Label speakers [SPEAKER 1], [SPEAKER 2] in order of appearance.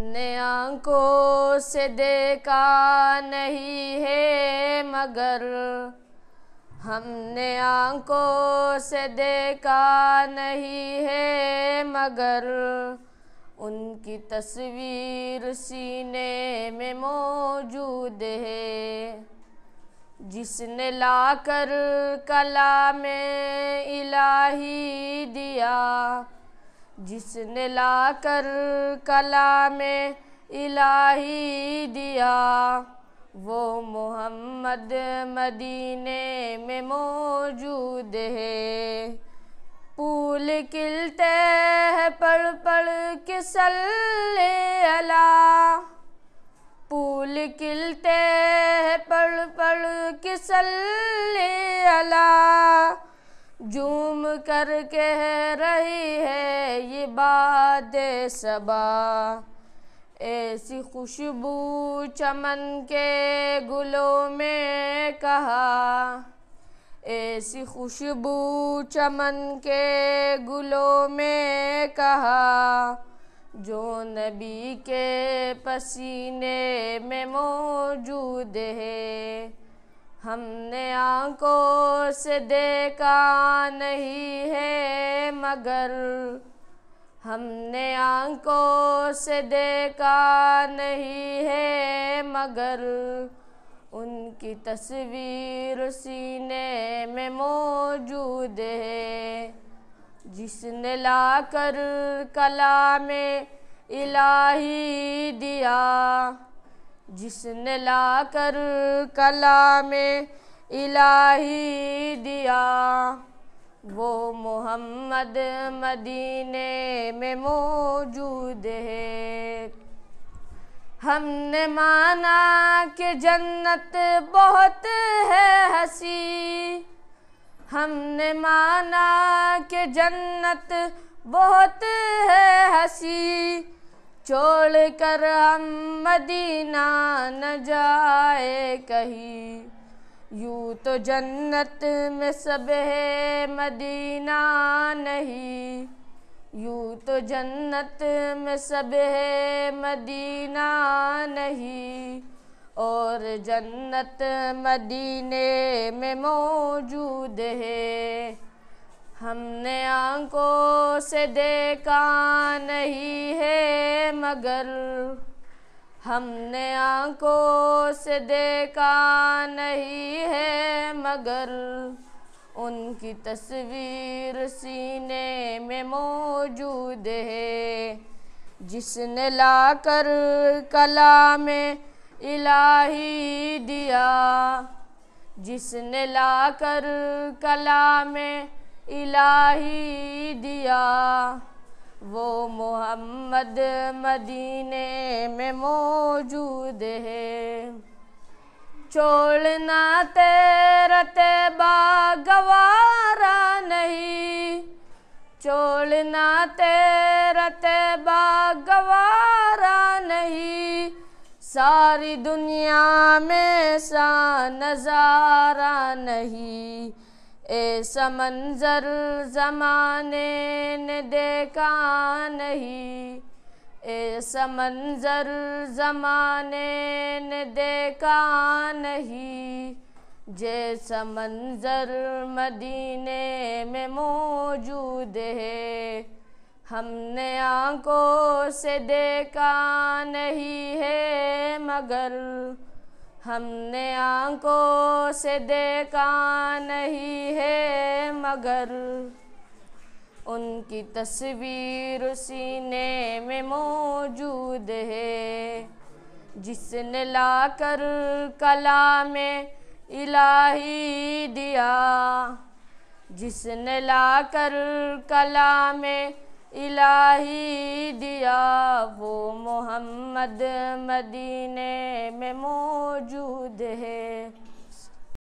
[SPEAKER 1] ने आँखों से देखा नहीं है मगर, हमने आँखों से देखा नहीं है मगर, उनकी तस्वीर सीने में मौजूद है, जिसने लाकर कला में इलाही दिया। जिसने लाकर कला में इलाही दिया, वो मोहम्मद मदीने में मौजूद है। फूल खिलते हैं पढ़ पढ़ के सल्ले अला फूल खिलते हैं पढ़ पढ़ के सल्ले अला झूम कर कह रही है ये बात सबा। ऐसी खुशबू चमन के गुलों में कहा। ऐसी खुशबू चमन के गुलों में कहा। जो नबी के पसीने में मौजूद है, हमने आँखों से देखा नहीं है मगर। हमने आँखों से देखा नहीं है मगर। उनकी तस्वीर सीने में मौजूद है। जिसने लाकर कला में इलाही दिया। जिसने लाकर कला में इलाही दिया। वो मोहम्मद मदीने में मौजूद है। हमने माना कि जन्नत बहुत है हसी। हमने माना कि जन्नत बहुत है हसी। छोड़ कर हम मदीना न जाए कहीं। यूँ तो जन्नत में सब है, मदीना नहीं। यूँ तो जन्नत में सब है, मदीना नहीं। और जन्नत मदीने में मौजूद है। हमने आँखों से देखा नहीं है मगर हमने आँखों से देखा नहीं है, मगर उनकी तस्वीर सीने में मौजूद है। जिसने लाकर कला में इलाही दिया, जिसने लाकर कला में इलाही दिया। वो मोहम्मद मदीने में मौजूद है। छोड़ना तेरा तेबा गवारा नहीं। छोड़ना तेरा तेबा गवारा नहीं। सारी दुनिया में सा नज़ारा नहीं। ऐसा मंजर ज़माने ने देखा नहीं। ऐसा मंजर ज़माने ने देखा नहीं। जैसा मंजर मदीने में मौजूद है, हमने आँखों से देखा नहीं है मगर हमने आँखों से देखा नहीं है मगर उनकी तस्वीर सीने में मौजूद है। जिसने लाकर कला में इलाही दिया, जिसने लाकर कला में इलाही दिया वो मोहम्मद मदीने में मौजूद है।